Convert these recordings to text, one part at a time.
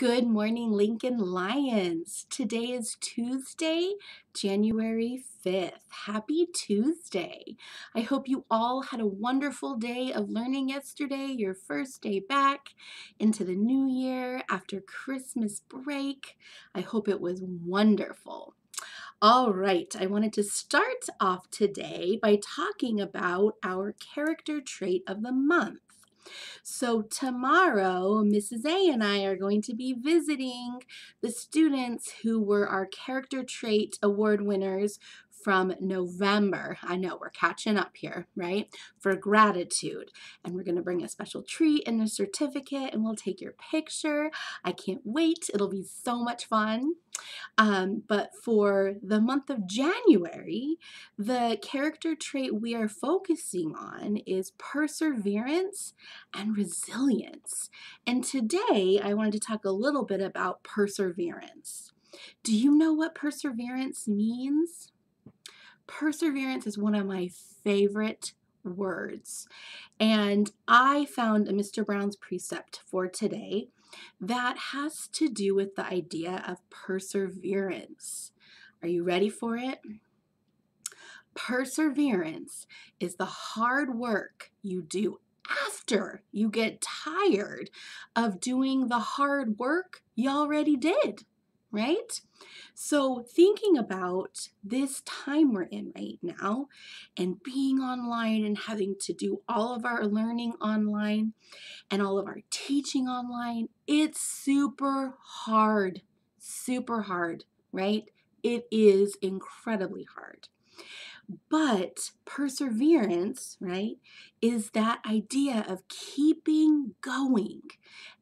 Good morning, Lincoln Lions. Today is Tuesday, January 5th. Happy Tuesday. I hope you all had a wonderful day of learning yesterday, your first day back into the new year after Christmas break. I hope it was wonderful. All right, I wanted to start off today by talking about our character trait of the month. So tomorrow, Mrs. A and I are going to be visiting the students who were our Character Trait Award winners from November. I know we're catching up here, right? For gratitude. And we're going to bring a special treat and a certificate and we'll take your picture. I can't wait. It'll be so much fun. Um, but for the month of January, the character trait we are focusing on is perseverance and resilience. And today I wanted to talk a little bit about perseverance. Do you know what perseverance means? Perseverance is one of my favorite words. And I found a Mr. Brown's precept for today that has to do with the idea of perseverance. Are you ready for it? Perseverance is the hard work you do after you get tired of doing the hard work you already did right? So, thinking about this time we're in right now and being online and having to do all of our learning online and all of our teaching online, it's super hard. Super hard, right? It is incredibly hard. But perseverance, right, is that idea of keeping going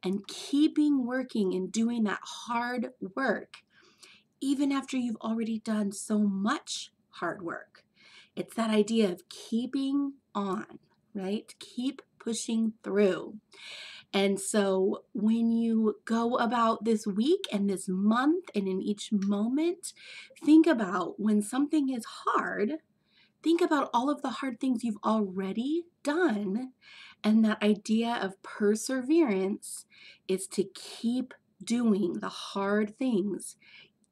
and keeping working and doing that hard work, even after you've already done so much hard work. It's that idea of keeping on, right? Keep pushing through. And so when you go about this week and this month and in each moment, think about when something is hard, think about all of the hard things you've already done. And that idea of perseverance is to keep doing the hard things,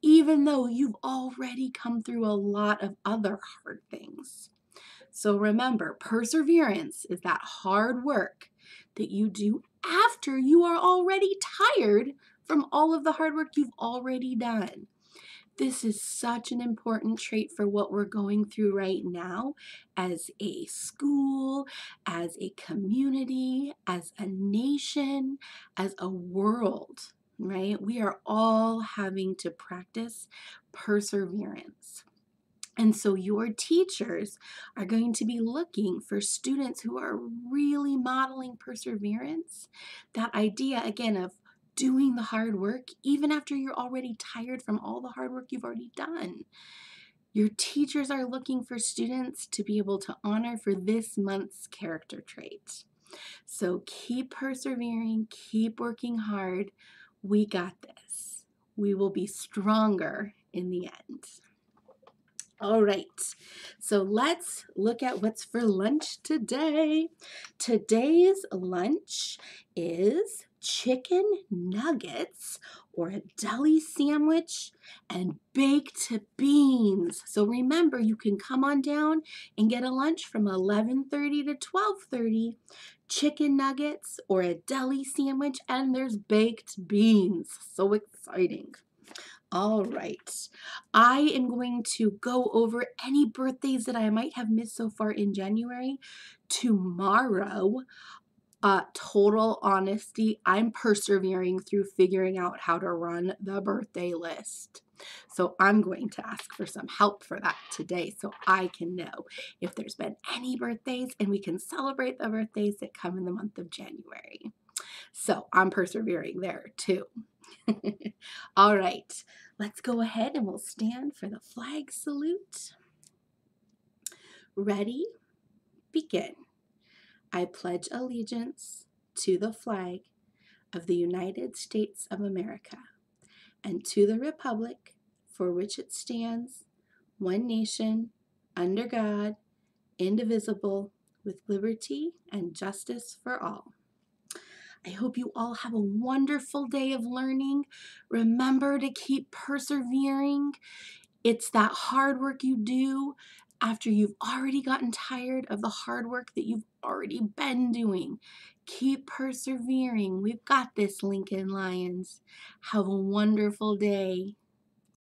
even though you've already come through a lot of other hard things. So remember, perseverance is that hard work that you do after you are already tired from all of the hard work you've already done. This is such an important trait for what we're going through right now as a school, as a community, as a nation, as a world, right? We are all having to practice perseverance. And so your teachers are going to be looking for students who are really modeling perseverance. That idea, again, of doing the hard work, even after you're already tired from all the hard work you've already done. Your teachers are looking for students to be able to honor for this month's character trait. So keep persevering, keep working hard. We got this. We will be stronger in the end. All right, so let's look at what's for lunch today. Today's lunch is chicken nuggets or a deli sandwich and baked beans. So remember, you can come on down and get a lunch from 11:30 to 12:30, chicken nuggets or a deli sandwich and there's baked beans. So exciting. All right. I am going to go over any birthdays that I might have missed so far in January. Tomorrow, uh, total honesty, I'm persevering through figuring out how to run the birthday list. So I'm going to ask for some help for that today so I can know if there's been any birthdays and we can celebrate the birthdays that come in the month of January. So I'm persevering there too. All right, let's go ahead and we'll stand for the flag salute. Ready? Begin. I pledge allegiance to the flag of the United States of America and to the republic for which it stands, one nation, under God, indivisible, with liberty and justice for all. I hope you all have a wonderful day of learning. Remember to keep persevering. It's that hard work you do after you've already gotten tired of the hard work that you've already been doing. Keep persevering. We've got this, Lincoln Lions. Have a wonderful day.